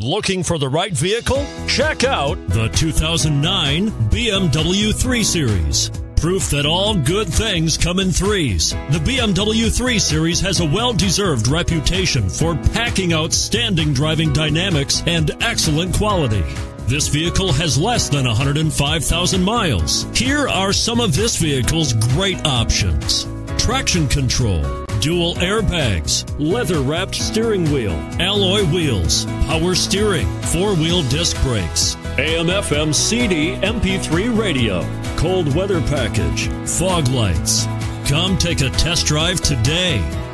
Looking for the right vehicle? Check out the 2009 BMW 3 Series. Proof that all good things come in threes. The BMW 3 Series has a well deserved reputation for packing outstanding driving dynamics and excellent quality. This vehicle has less than 105,000 miles. Here are some of this vehicle's great options traction control dual airbags, leather wrapped steering wheel, alloy wheels, power steering, four wheel disc brakes, AM FM CD MP3 radio, cold weather package, fog lights. Come take a test drive today.